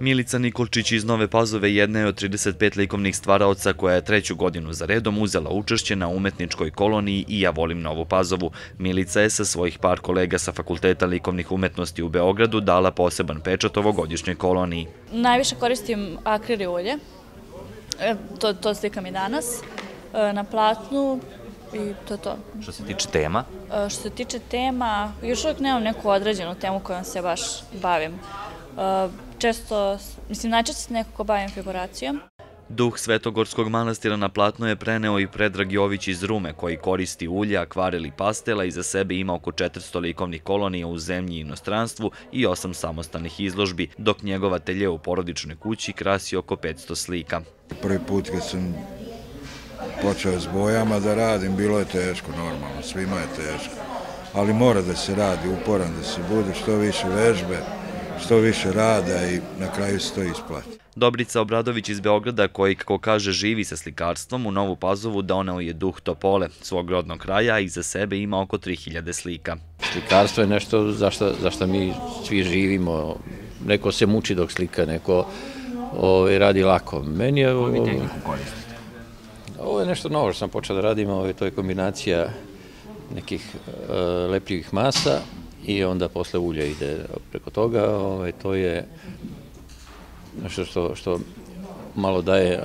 Milica Nikolčić iz Nove Pazove jedna je od 35 likovnih stvaraoca koja je treću godinu za redom uzela učešće na umetničkoj koloniji i Ja volim Novu Pazovu. Milica je sa svojih par kolega sa Fakulteta likovnih umetnosti u Beogradu dala poseban pečat ovogodišnjoj koloniji. Najviše koristim akrili ulje, e, to, to slikam i danas, e, na platnu i to je to. Što se tiče tema? E, što se tiče tema, još uvijek nemam neku određenu temu kojom se baš bavim često, mislim, najčešće se nekako bavim figuracijom. Duh Svetogorskog manastira na platno je preneo i Predrag Jović iz Rume, koji koristi ulje, akvarel i pastela i za sebe ima oko 400 likovnih kolonija u zemlji i inostranstvu i osam samostalnih izložbi, dok njegov atelje u porodičnoj kući krasi oko 500 slika. Prvi put kad sam počeo s bojama da radim, bilo je teško, normalno, svima je teško. Ali mora da se radi, uporan da se bude, što više vežbe, što više rada i na kraju se to isplati. Dobrica Obradović iz Beograda, koji, kako kaže, živi sa slikarstvom, u Novu Pazovu doneo je duh Topole, svog rodnog kraja, i za sebe ima oko 3000 slika. Slikarstvo je nešto za što, za što mi svi živimo. Neko se muči dok slika, neko ovaj, radi lako. Meni je... Ovo, ovo je nešto novo što sam počeo da radim, ovo, to je kombinacija nekih uh, lepljivih masa i onda posle ulja ide preko toga, ovaj, to je nešto što, što malo daje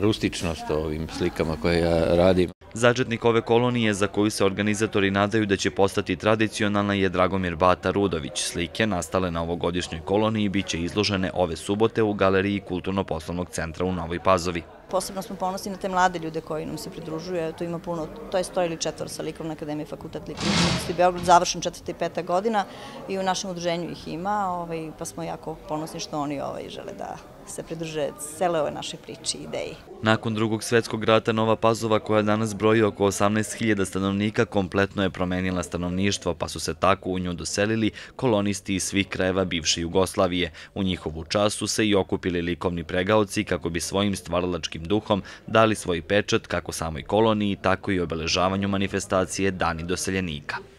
rustičnost ovim slikama koje ja radim. Začetnik ove kolonije za koju se organizatori nadaju da će postati tradicionalna je Dragomir Bata Rudović. Slike nastale na ovogodišnjoj koloniji biće izložene ove subote u Galeriji Kulturno-poslovnog centra u Novoj Pazovi. Posebno smo ponosni na te mlade ljude koji nam se pridružuju, to ima puno, to je sto ili četvor sa Likovna akademija Fakultet likovne umetnosti Beograd, završen četvrta i peta godina i u našem udruženju ih ima, ovaj, pa smo jako ponosni što oni ovaj, žele da se pridruže cele ove naše priče i ideji. Nakon drugog svetskog rata Nova Pazova, koja danas broji oko 18.000 stanovnika, kompletno je promenila stanovništvo, pa su se tako u nju doselili kolonisti iz svih krajeva bivše Jugoslavije. U njihovu času se i okupili likovni pregaoci kako bi svojim stvaralačkim duhom dali svoj pečat kako samoj koloniji, tako i obeležavanju manifestacije Dani doseljenika.